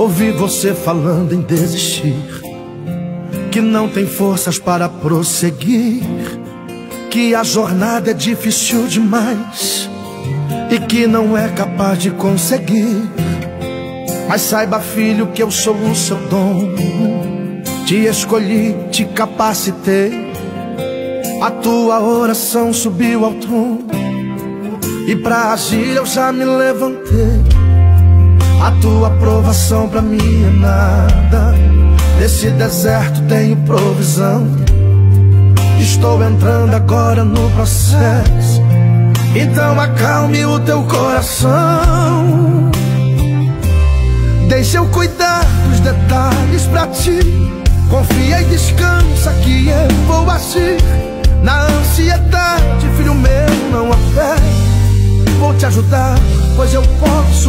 Ouvi você falando em desistir, que não tem forças para prosseguir, que a jornada é difícil demais e que não é capaz de conseguir. Mas saiba, filho, que eu sou o seu dom. Te escolhi, te capacitei. A tua oração subiu ao trono. E pra agir eu já me levantei. A tua aprovação pra mim é nada. Nesse deserto tenho provisão. Estou entrando agora no processo. Então acalme o teu coração. Deixa eu cuidar dos detalhes pra ti. Confia e descansa que eu vou agir. Na ansiedade, filho meu, não há fé. Vou te ajudar, pois eu posso